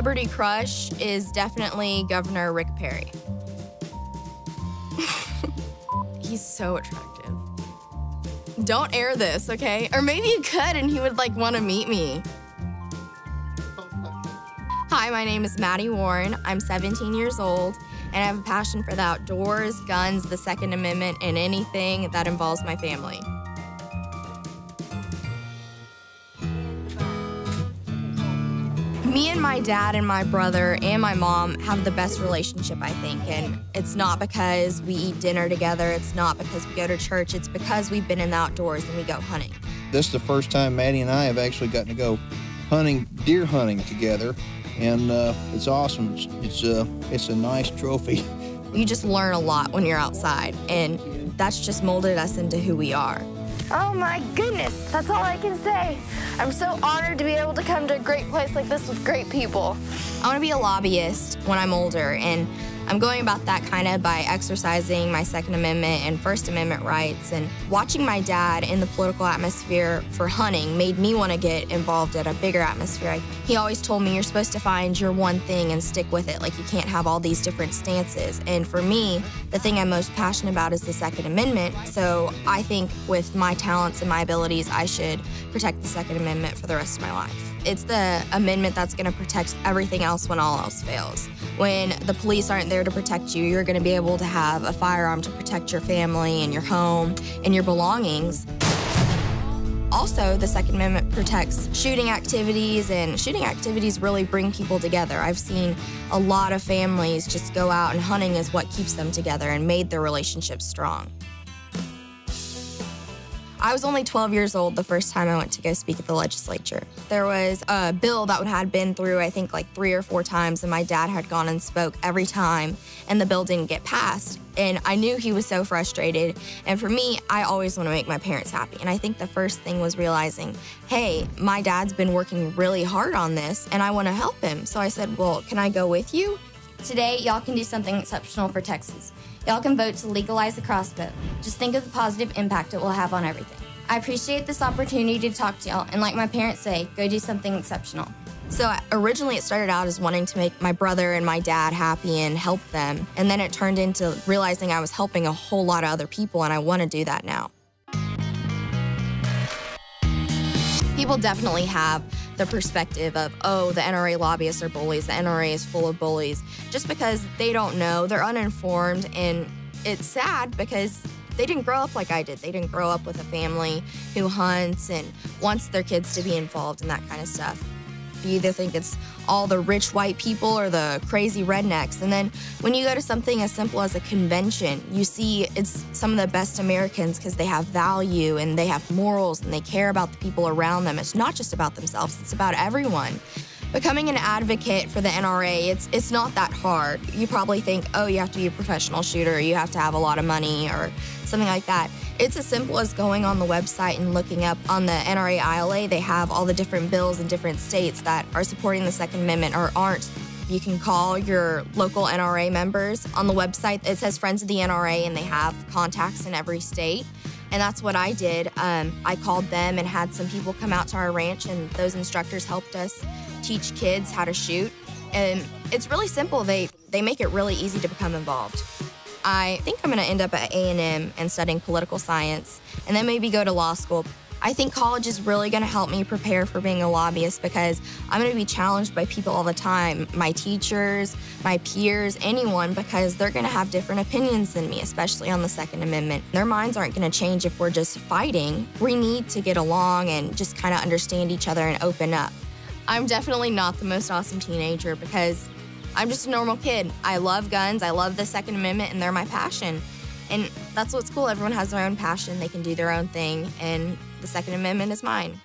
celebrity crush is definitely Governor Rick Perry. He's so attractive. Don't air this, okay? Or maybe you could and he would like want to meet me. Hi, my name is Matti Warren. I'm 17 years old and I have a passion for the outdoors, guns, the Second Amendment, and anything that involves my family. Me and my dad and my brother and my mom have the best relationship, I think. And it's not because we eat dinner together, it's not because we go to church, it's because we've been in the outdoors and we go hunting. This is the first time Matti and I have actually gotten to go hunting, deer hunting together. And uh, it's awesome. It's, it's, uh, it's a nice trophy. You just learn a lot when you're outside, and that's just molded us into who we are. Oh my goodness, that's all I can say. I'm so honored to be able to come to a great place like this with great people. I want to be a lobbyist when I'm older, and I'm going about that kind of by exercising my Second Amendment and First Amendment rights. And watching my dad in the political atmosphere for hunting made me want to get involved at a bigger atmosphere. He always told me you're supposed to find your one thing and stick with it. Like you can't have all these different stances. And for me, the thing I'm most passionate about is the Second Amendment. So I think with my talents and my abilities, I should protect the Second Amendment for the rest of my life. It's the amendment that's going to protect everything else when all else fails. When the police aren't there to protect you, you're going to be able to have a firearm to protect your family and your home and your belongings. Also, the Second Amendment protects shooting activities, and shooting activities really bring people together. I've seen a lot of families just go out, and hunting is what keeps them together and made their relationships strong. I was only 12 years old the first time I went to go speak at the legislature. There was a bill that had been through, I think, like three or four times, and my dad had gone and spoke every time, and the bill didn't get passed. And I knew he was so frustrated. And for me, I always want to make my parents happy. And I think the first thing was realizing, hey, my dad's been working really hard on this, and I want to help him. So I said, well, can I go with you? Today, y'all can do something exceptional for Texas. Y'all can vote to legalize the crossbow. Just think of the positive impact it will have on everything. I appreciate this opportunity to talk to y'all, and like my parents say, go do something exceptional. So originally it started out as wanting to make my brother and my dad happy and help them. And then it turned into realizing I was helping a whole lot of other people and I want to do that now. People definitely have the perspective of, oh, the NRA lobbyists are bullies, the NRA is full of bullies, just because they don't know, they're uninformed, and it's sad because they didn't grow up like I did. They didn't grow up with a family who hunts and wants their kids to be involved in that kind of stuff. You either think it's all the rich white people or the crazy rednecks. And then when you go to something as simple as a convention, you see it's some of the best Americans because they have value and they have morals and they care about the people around them. It's not just about themselves, it's about everyone. Becoming an advocate for the NRA, it's it's not that hard. You probably think, oh, you have to be a professional shooter, you have to have a lot of money or something like that. It's as simple as going on the website and looking up on the NRA ILA. They have all the different bills in different states that are supporting the Second Amendment or aren't. You can call your local NRA members on the website. It says Friends of the NRA, and they have contacts in every state. And that's what I did. Um, I called them and had some people come out to our ranch, and those instructors helped us teach kids how to shoot. And it's really simple. They they make it really easy to become involved. I think I'm going to end up at A&M and studying political science, and then maybe go to law school. I think college is really going to help me prepare for being a lobbyist because I'm going to be challenged by people all the time my teachers, my peers, anyone because they're going to have different opinions than me, especially on the Second Amendment. Their minds aren't going to change if we're just fighting. We need to get along and just kind of understand each other and open up. I'm definitely not the most awesome teenager because I'm just a normal kid. I love guns, I love the Second Amendment, and they're my passion. And that's what's cool. Everyone has their own passion, they can do their own thing, and the Second Amendment is mine.